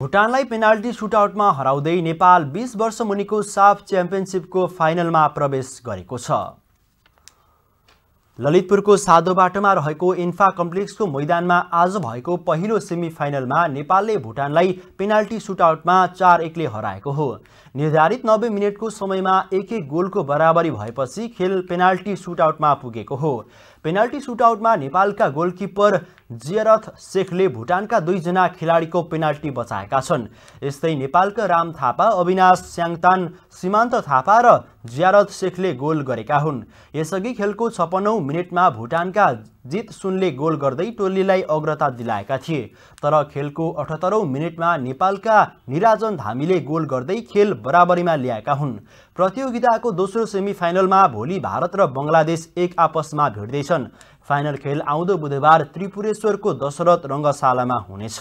भुटानलाई penalty सुटआउटमा हराउँदै नेपाल बिस वर्ष मुनिको साफ च्याम्पियनसिपको फाइनलमा प्रवेश गरेको छ। ललितपुरको साधो बाटोमा रहेको इन्फा कम्प्लेक्सको मैदानमा आज भएको पहिलो सेमी फाइनलमा नेपालले भुटानलाई पेनाल्टी सुटआउटमा चार एकले हराएको हो। निर्धारित नब्बे मिनटको समयमा एक एक गोलको बराबरी भएपछि खेल पेनाल्टी सुटआउटमा पुगेको हो। पेनाल्टी सुटआउटमा नेपालका गोलकिपर जियरथ शेखले भुटानका दुईजना खेलाडीको पेनाल्टी बचाएका छन्। यस्तै नेपालका राम थापा अविनाश स्याङतान सीमान्त थापा र जियारथ शेखले गोल गरेका हुन्। यसअघि खेलको छपन्नौ मिनटमा भुटानका जित सुनले गोल गर्दै टोलीलाई अग्रता दिलाएका थिए। तर खेलको अठहत्तरौँ मिनटमा नेपालका निराजन धामीले गोल गर्दै खेल बराबरीमा ल्याएका हुन्। प्रतियोगिताको दोस्रो सेमी फाइनलमा भोलि भारत र बङ्गलादेश एक आपसमा भिड्दैछन्। फाइनल खेल आउँदो बुधबार त्रिपुरेश्वरको दशरथ रङ्गशालामा हुनेछ।